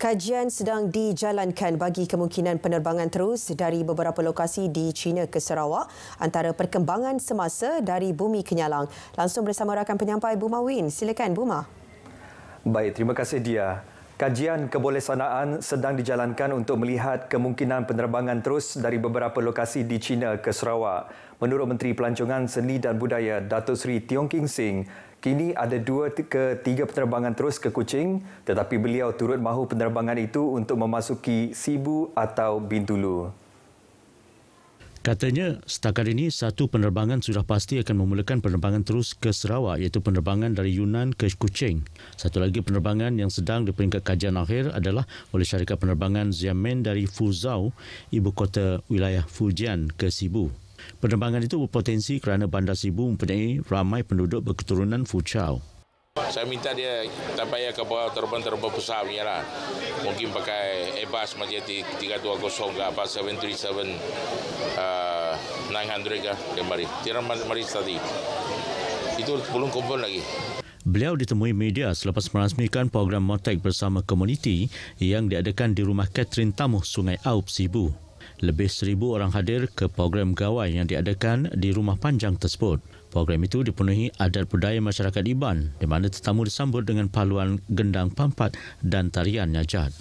Kajian sedang dijalankan bagi kemungkinan penerbangan terus dari beberapa lokasi di China ke Sarawak antara perkembangan semasa dari bumi kenyalang. Langsung bersama rakan penyampai Buma Win. Silakan Buma. Baik, terima kasih dia. Kajian kebolehsanaan sedang dijalankan untuk melihat kemungkinan penerbangan terus dari beberapa lokasi di China ke Sarawak. Menurut Menteri Pelancongan Seni dan Budaya Datuk Seri Tiong King Sing, Kini ada dua ke tiga penerbangan terus ke Kuching tetapi beliau turut mahu penerbangan itu untuk memasuki Sibu atau Bintulu. Katanya setakat ini satu penerbangan sudah pasti akan memulakan penerbangan terus ke Sarawak iaitu penerbangan dari Yunnan ke Kuching. Satu lagi penerbangan yang sedang di peringkat kajian akhir adalah oleh syarikat penerbangan Xiamen dari Fuzhou, ibu kota wilayah Fujian ke Sibu. Penerbangan itu berpotensi kerana Bandar Sibu mempunyai ramai penduduk berketurunan Fuchao. Saya minta dia tak payah ke bawah terbang-terbang besar punya lah. Mungkin pakai Airbus macam 320 ke apa 737 uh, 900 ke dia mari. Dia mari tadi. Itu belum kumpul lagi. Beliau ditemui media selepas merasmikan program Motek bersama komuniti yang diadakan di rumah Catherine Tamuh Sungai Aub Sibu lebih seribu orang hadir ke program gawai yang diadakan di rumah panjang tersebut. Program itu dipenuhi adat budaya masyarakat Iban di mana tetamu disambut dengan paluan gendang pampat dan tarian nyajat.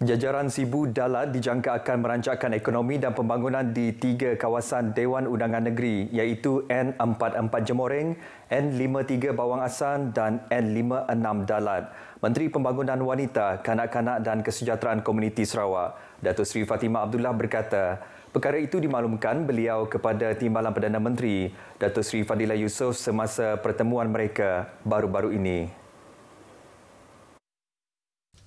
Jajaran Sibu Dalat dijangka akan merancangkan ekonomi dan pembangunan di tiga kawasan Dewan Undangan Negeri iaitu N44 Jemoreng, N53 Bawang Asan dan N56 Dalat. Menteri Pembangunan Wanita, Kanak-kanak dan Kesejahteraan Komuniti Sarawak, Datuk Seri Fatimah Abdullah berkata, perkara itu dimaklumkan beliau kepada Timbalan Perdana Menteri, Datuk Seri Fadilah Yusof semasa pertemuan mereka baru-baru ini.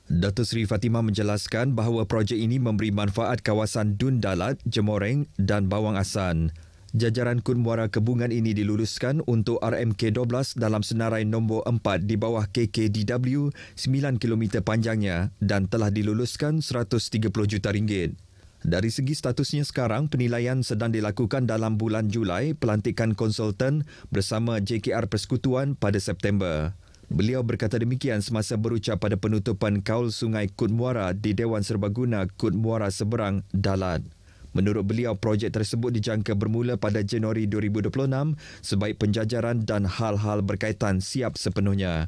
Datuk Seri Fatimah menjelaskan bahawa projek ini memberi manfaat kawasan Dun Dalat, Jemoreng dan Bawang Asan. Jajaran Kun Muara Kebungan ini diluluskan untuk RMK12 dalam senarai nombor 4 di bawah KKDW 9 km panjangnya dan telah diluluskan 130 juta ringgit. Dari segi statusnya sekarang, penilaian sedang dilakukan dalam bulan Julai pelantikan konsultan bersama JKR Persekutuan pada September. Beliau berkata demikian semasa berucap pada penutupan kaul sungai Kut Muara di Dewan Serbaguna Kut Muara Seberang, Dalat. Menurut beliau, projek tersebut dijangka bermula pada Januari 2026 sebaik penjajaran dan hal-hal berkaitan siap sepenuhnya.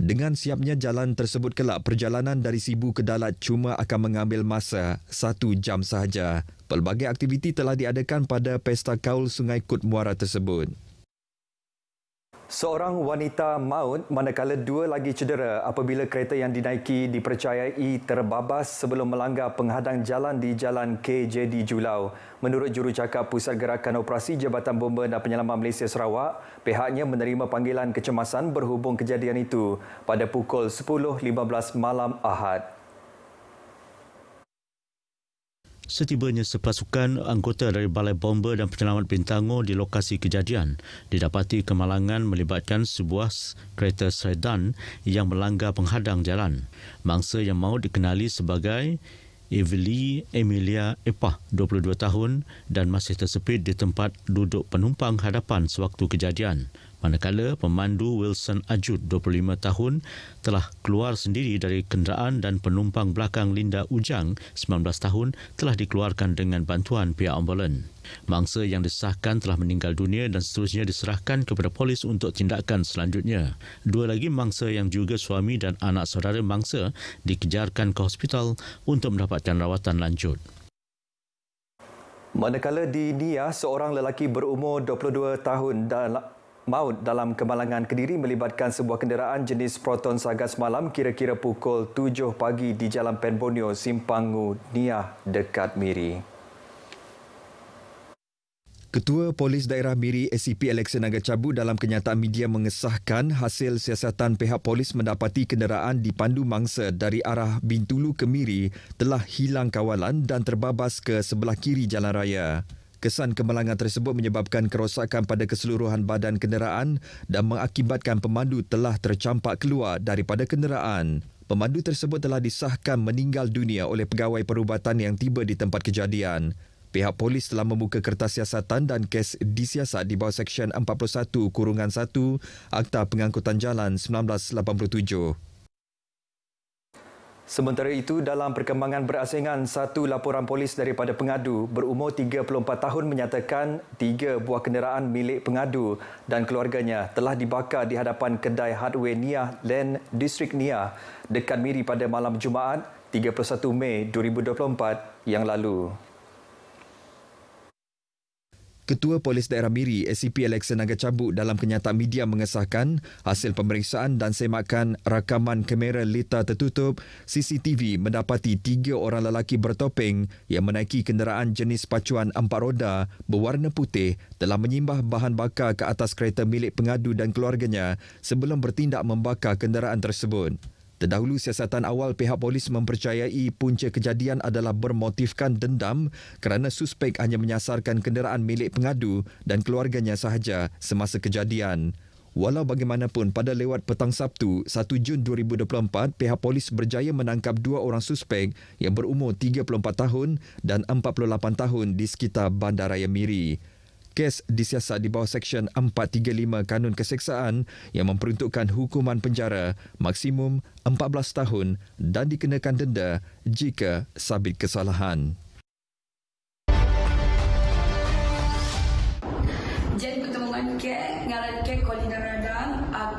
Dengan siapnya jalan tersebut kelak, perjalanan dari Sibu ke Dalat cuma akan mengambil masa satu jam sahaja. Pelbagai aktiviti telah diadakan pada Pesta Kaul Sungai Kut Muara tersebut. Seorang wanita maut manakala dua lagi cedera apabila kereta yang dinaiki dipercayai terbabas sebelum melanggar penghadang jalan di Jalan KJD Julau. Menurut jurucakap Pusat Gerakan Operasi Jabatan Bomba dan Penyelamat Malaysia Sarawak, pihaknya menerima panggilan kecemasan berhubung kejadian itu pada pukul 10.15 malam Ahad. Setibanya sepasukan anggota dari Balai Bomba dan Penyelamat Bintango di lokasi kejadian didapati kemalangan melibatkan sebuah kereta sedan yang melanggar penghadang jalan. Mangsa yang mahu dikenali sebagai Evely Emilia Epah, 22 tahun dan masih tersepit di tempat duduk penumpang hadapan sewaktu kejadian manakala pemandu Wilson Ajud 25 tahun telah keluar sendiri dari kenderaan dan penumpang belakang Linda Ujang 19 tahun telah dikeluarkan dengan bantuan pihak ambulan. Mangsa yang disahkan telah meninggal dunia dan seterusnya diserahkan kepada polis untuk tindakan selanjutnya. Dua lagi mangsa yang juga suami dan anak saudara mangsa dikejarkan ke hospital untuk mendapatkan rawatan lanjut. Manakala di Nia, seorang lelaki berumur 22 tahun dan maut dalam kemalangan Kediri melibatkan sebuah kenderaan jenis Proton Sagas malam kira-kira pukul 7 pagi di Jalan Pen Borneo, Simpangu, Niah, dekat Miri. Ketua Polis Daerah Miri SCP Alexa Naga Cabu dalam kenyataan media mengesahkan hasil siasatan pihak polis mendapati kenderaan dipandu mangsa dari arah Bintulu ke Miri telah hilang kawalan dan terbabas ke sebelah kiri jalan raya. Kesan kemalangan tersebut menyebabkan kerosakan pada keseluruhan badan kenderaan dan mengakibatkan pemandu telah tercampak keluar daripada kenderaan. Pemandu tersebut telah disahkan meninggal dunia oleh pegawai perubatan yang tiba di tempat kejadian. Pihak polis telah membuka kertas siasatan dan kes disiasat di bawah Seksyen 41 Kurungan 1 Akta Pengangkutan Jalan 1987. Sementara itu, dalam perkembangan berasingan, satu laporan polis daripada pengadu berumur 34 tahun menyatakan tiga buah kenderaan milik pengadu dan keluarganya telah dibakar di hadapan kedai hardware Nia Land Distrik Nia dekat Miri pada malam Jumaat 31 Mei 2024 yang lalu. Ketua Polis Daerah Miri, SCP Alexa Naga Cabuk dalam kenyataan media mengesahkan hasil pemeriksaan dan semakan rakaman kamera lita tertutup CCTV mendapati tiga orang lelaki bertopeng yang menaiki kenderaan jenis pacuan empat roda berwarna putih telah menyimbah bahan bakar ke atas kereta milik pengadu dan keluarganya sebelum bertindak membakar kenderaan tersebut. Terdahulu siasatan awal pihak polis mempercayai punca kejadian adalah bermotifkan dendam kerana suspek hanya menyasarkan kenderaan milik pengadu dan keluarganya sahaja semasa kejadian. Walau bagaimanapun, pada lewat petang Sabtu, 1 Jun 2024, pihak polis berjaya menangkap dua orang suspek yang berumur 34 tahun dan 48 tahun di sekitar Bandaraya Miri kes disiasat di bawah Seksyen 435 Kanun Keseksaan yang memperuntukkan hukuman penjara maksimum 14 tahun dan dikenakan denda jika sabit kesalahan. Jadi pertemuan ke ngaran ke Kolina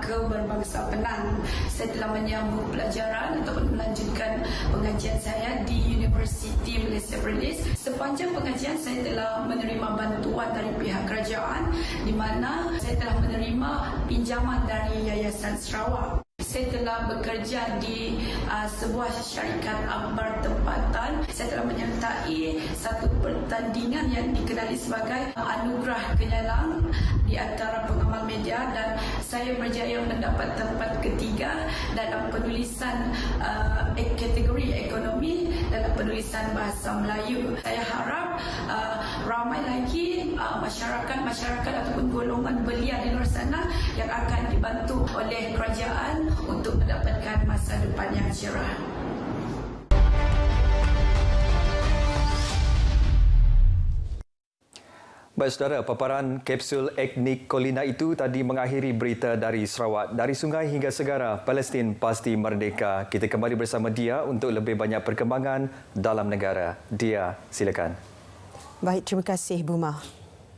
Radang ke berbangsa Penang. Saya telah menyambung pelajaran untuk melanjutkan pengajian saya di Universiti Malaysia Perlis. Sepanjang pengajian saya telah menerima bantuan dari pihak kerajaan di mana saya telah menerima pinjaman dari Yayasan Sarawak saya telah bekerja di uh, sebuah syarikat akhbar tempatan. Saya telah menyertai satu pertandingan yang dikenali sebagai Anugerah Kenyalang di antara pengamal media dan saya berjaya mendapat tempat ketiga dalam penulisan uh, kategori ekonomi dalam penulisan bahasa Melayu. Saya harap uh, ramai lagi uh, masyarakat-masyarakat ataupun golongan belia di luar sana yang akan dibantu oleh kerajaan untuk mendapatkan masa depan yang cerah. Baik saudara, paparan kapsul etnik Kolina itu tadi mengakhiri berita dari Sarawak. Dari sungai hingga segara, Palestin pasti merdeka. Kita kembali bersama dia untuk lebih banyak perkembangan dalam negara. Dia, silakan. Baik, terima kasih Buma.